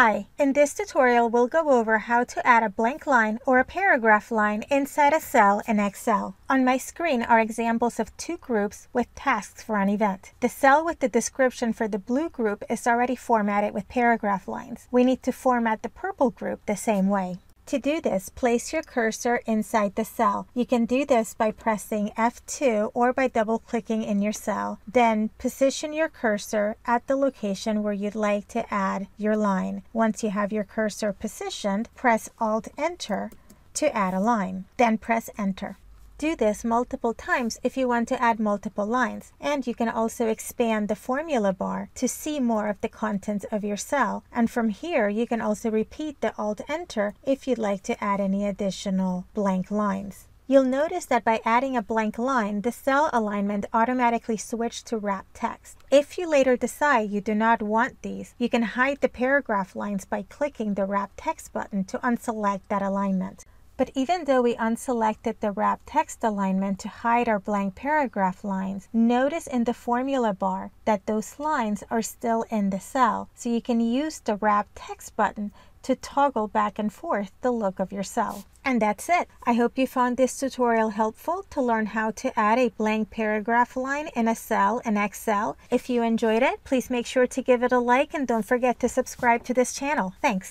Hi, in this tutorial we'll go over how to add a blank line or a paragraph line inside a cell in Excel. On my screen are examples of two groups with tasks for an event. The cell with the description for the blue group is already formatted with paragraph lines. We need to format the purple group the same way. To do this, place your cursor inside the cell. You can do this by pressing F2 or by double clicking in your cell. Then position your cursor at the location where you'd like to add your line. Once you have your cursor positioned, press Alt Enter to add a line. Then press Enter. Do this multiple times if you want to add multiple lines. And you can also expand the formula bar to see more of the contents of your cell. And from here, you can also repeat the Alt-Enter if you'd like to add any additional blank lines. You'll notice that by adding a blank line, the cell alignment automatically switched to wrap text. If you later decide you do not want these, you can hide the paragraph lines by clicking the wrap text button to unselect that alignment. But even though we unselected the wrap text alignment to hide our blank paragraph lines, notice in the formula bar that those lines are still in the cell. So you can use the wrap text button to toggle back and forth the look of your cell. And that's it. I hope you found this tutorial helpful to learn how to add a blank paragraph line in a cell in Excel. If you enjoyed it, please make sure to give it a like and don't forget to subscribe to this channel. Thanks.